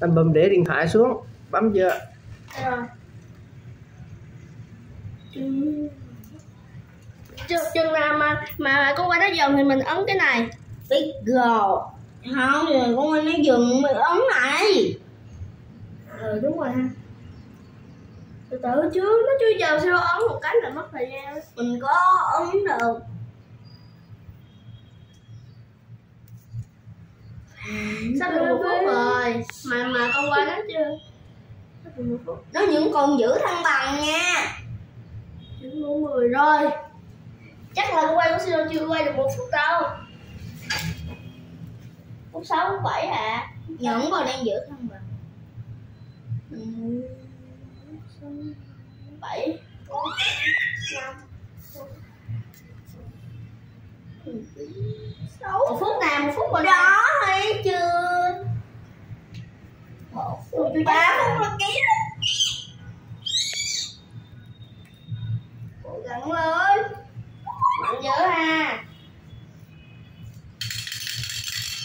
Anh bấm để điện thoại xuống bấm chưa rồi chừng, chừng nào mà mà con quay nó dần thì mình ấn cái này. Biết rồi không rồi con ơi nó dừng mình ấn này ừ đúng rồi ha. Từ từ chứ nó chưa giờ sao ấn một cái là mất thời gian. Mình có ấn được sắp được một phút rồi? Mà mà con quay nó chưa? Sắp được một phút? Nó vẫn còn giữ thăng bằng nha. Chín bốn mười rồi. Chắc là con quay của siro chưa quay được một phút đâu. Phút sáu phút bảy à vẫn còn đang giữ thăng bằng. Ừ, bảy năm sáu một phút nào một phút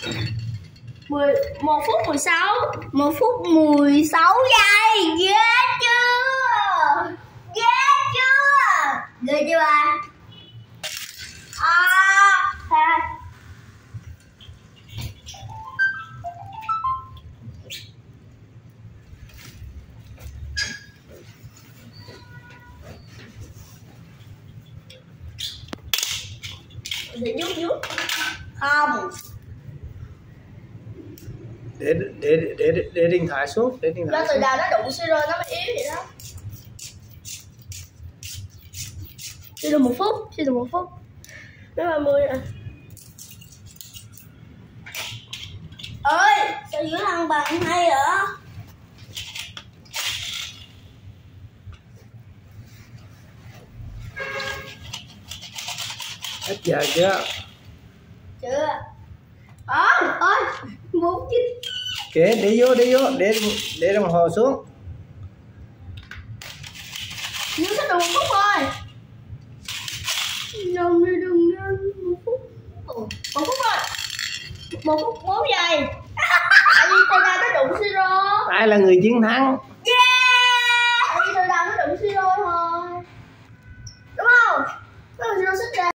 10, 1 phút 16 1 phút 16 giây. Ghê yeah, chưa? Ghê yeah, chưa? Ghê chưa bà? À, à. Để nhúc giúp Không để để để để, để điện thoại xuống để điện thoại từ xuống. đầu nó đụng siro nó mới yếu vậy đó. Chưa được một phút chưa được một phút. Nó ba mươi à. Ơi sao giữ thăng bằng hay vậy? Hết giờ chưa? Chưa. Ơi ơi bốn chín kệ để vô để vô để để đồng hồ xuống. Nhưng sắp được một phút rồi. Đừng đi đừng nhanh một phút. Một phút rồi. Một phút bốn giây. Tại vì từ đầu nó đụng siro ai là người chiến thắng